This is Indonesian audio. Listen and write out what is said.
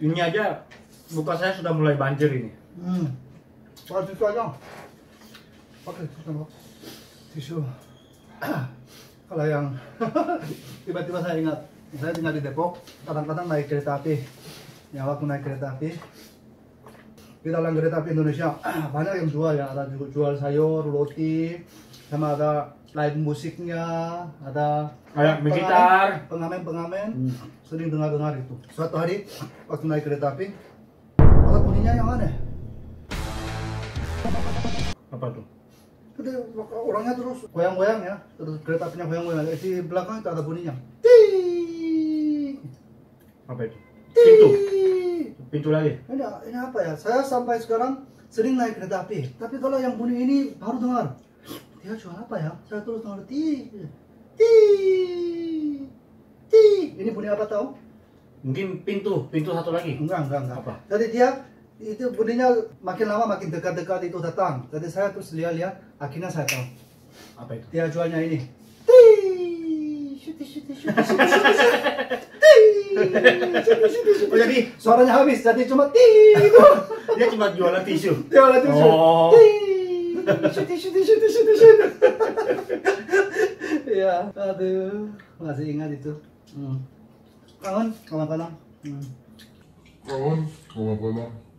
Ini aja muka saya sudah mulai banjir ini. Hmm. Pakai tisu aja. Pakai tisu. Tisu. Kalau yang tiba-tiba saya ingat, saya tinggal di Depok, kadang-kadang naik kereta api. Ya waktu naik kereta api, di dalam kereta api Indonesia banyak yang jual ya, ada jual sayur, roti, sama ada live musiknya, ada Kayak gitar. pengamen-pengamen, Hmm. sering dengar-dengar itu. Suatu hari waktu naik kereta api, ada bunyinya yang aneh. Apa tuh? Jadi orangnya terus goyang-goyang ya, terus kereta apinya goyang-goyang. Di belakang itu ada bunyinya. Ting, Apa itu? Pintu. Pintu lagi. Ini, ini apa ya? Saya sampai sekarang sering naik kereta api. Tapi kalau yang bunyi ini baru dengar. Dia jual apa ya? Saya terus dengar ting, ting, ting. Ini bunyi apa tahu? Mungkin pintu, pintu satu lagi. Enggak, enggak, enggak. Apa? Jadi dia itu bunyinya makin lama makin dekat-dekat itu datang. Jadi saya terus lihat-lihat, akhirnya saya tahu. Apa itu? Dia jualnya ini. Ting, shuti, shuti, shuti, shuti, shuti. Oh jadi suaranya habis, jadi cuma ting. Dia cuma jualan tisu. Malah tuh Oh. ting, shuti, shuti, shuti, shuti, shuti. Ya, aduh, masih ingat itu. Hmm. Kangen, kawan-kawan. Hmm. Kawan, kalau pernah. Hmm.